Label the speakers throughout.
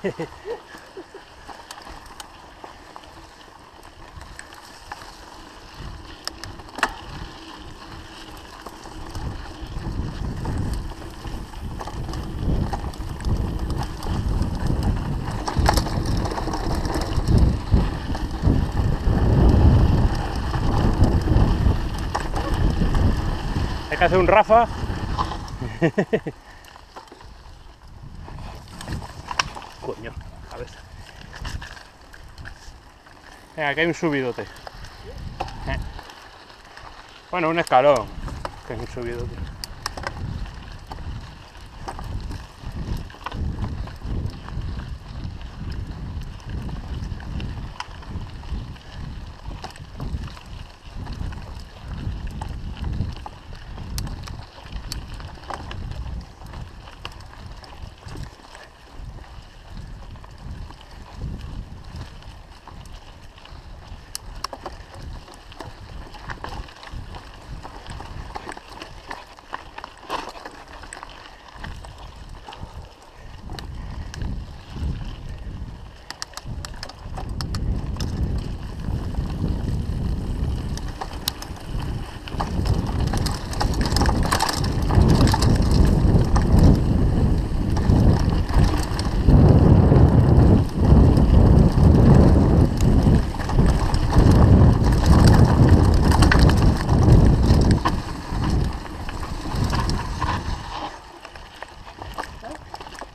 Speaker 1: Hay que hacer un Rafa. Venga, aquí hay un subidote. Eh. Bueno, un escalón, que es un subidote.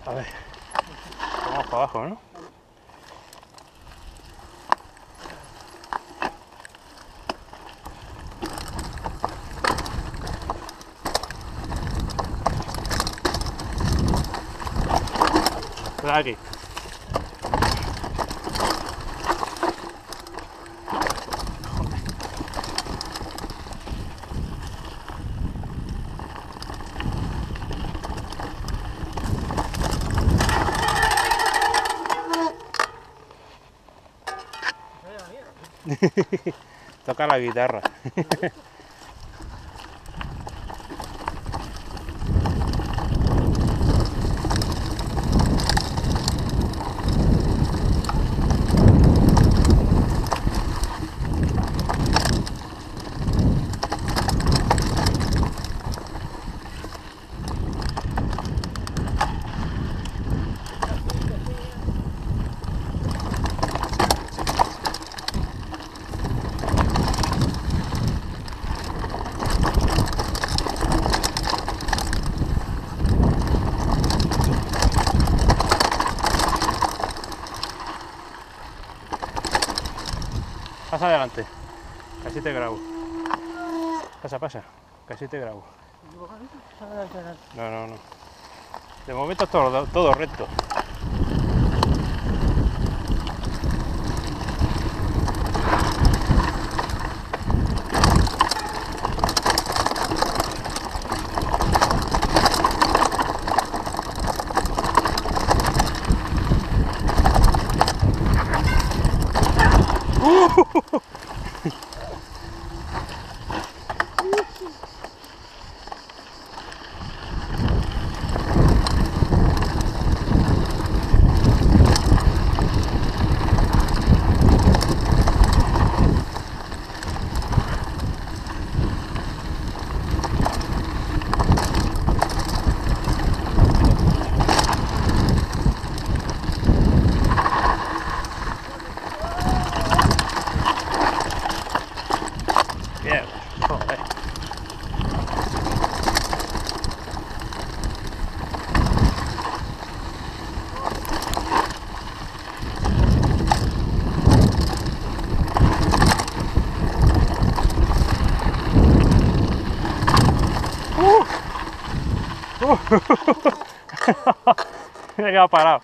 Speaker 1: A ver. Vamos para abajo, ¿no? Aquí. Toca la guitarra. adelante. Casi te grabo. Pasa, pasa. Casi te grabo. No, no, no. De momento todo, todo recto. Legal, parar.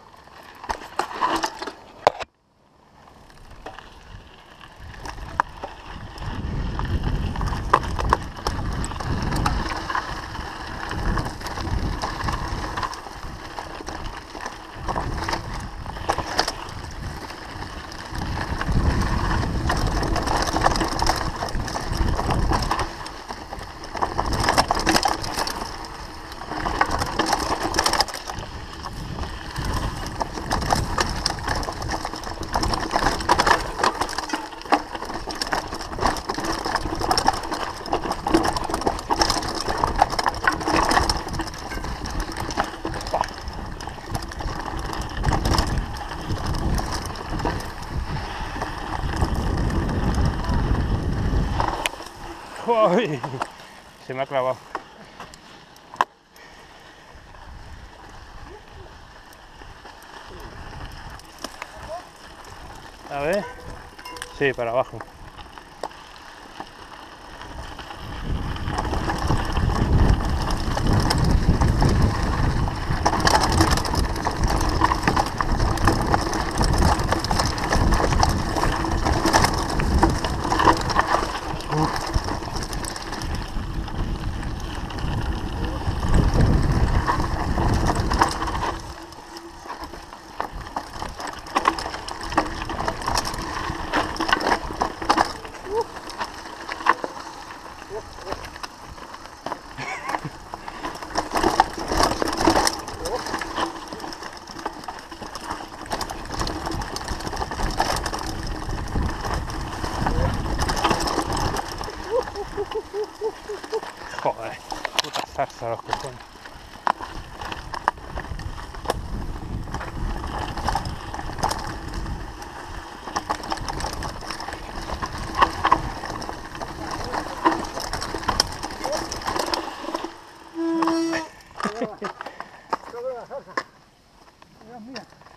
Speaker 1: Se me ha clavado. A ver. Sí, para abajo. طرف بکنیم Yeah.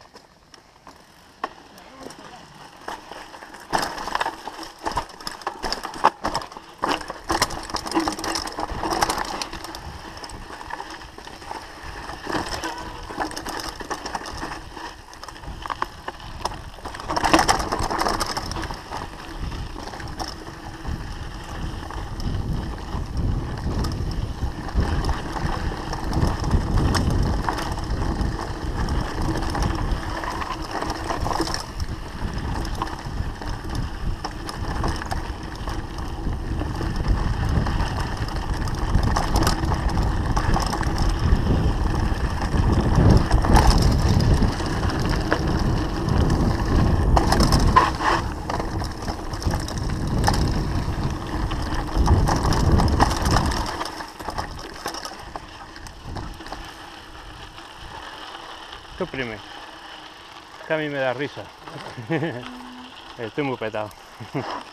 Speaker 1: Cojones. Tú prime. Que a mí me da risa. Estoy muy petado.